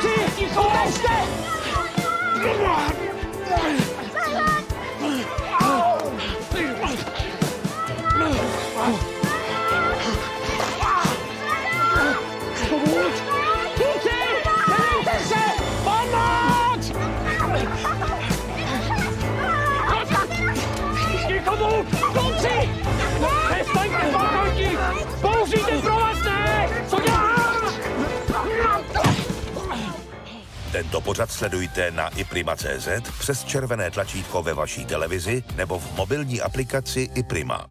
Ticho, běžte! Kluci, nedejte Tento pořad sledujte na iprima.cz přes červené tlačítko ve vaší televizi nebo v mobilní aplikaci iPrima.